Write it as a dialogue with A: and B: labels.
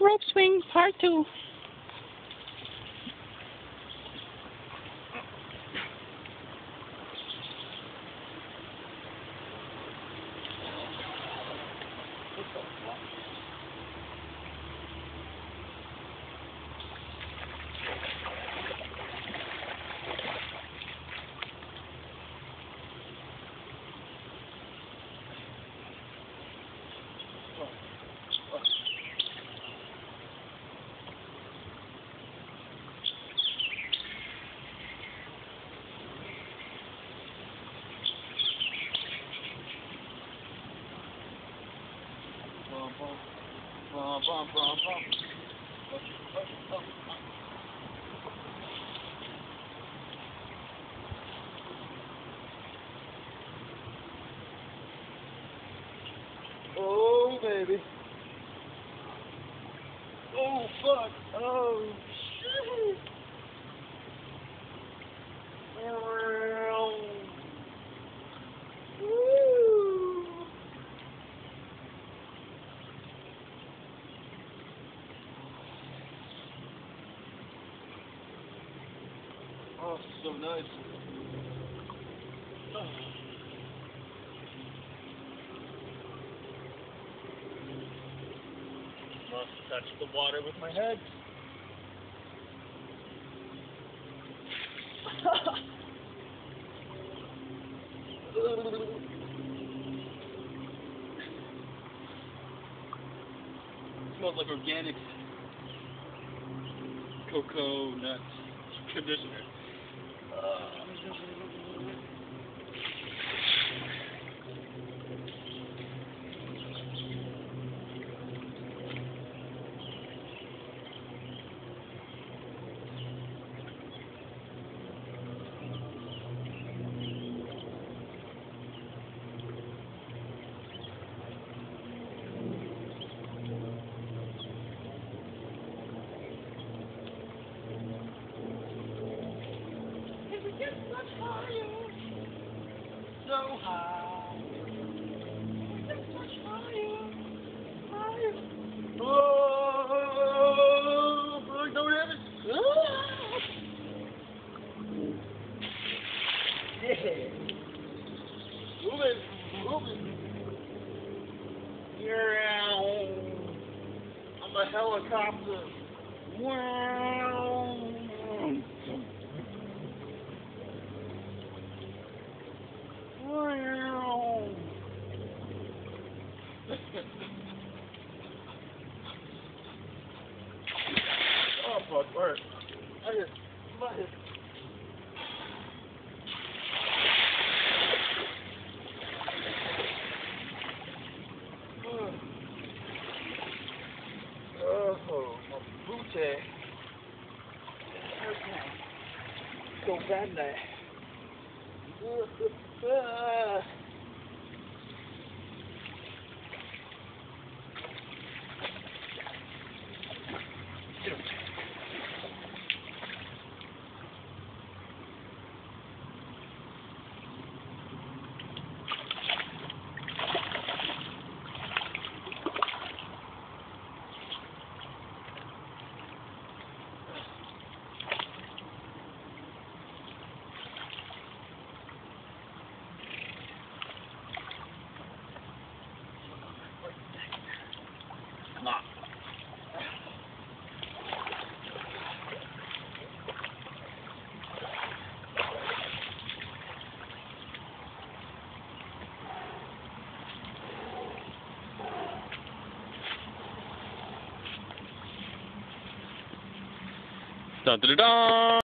A: Rope swing part two.
B: Oh, baby. Oh, fuck. Oh, shit. Oh, so nice. Must touch the water with my head. smells like organic cocoa nuts conditioner. Uh, So high. Oh, look, don't have it. Yeah. Moving, moving. Yeah. I'm a helicopter. Wow. Okay. So bad
A: night. Dun, dun, dun.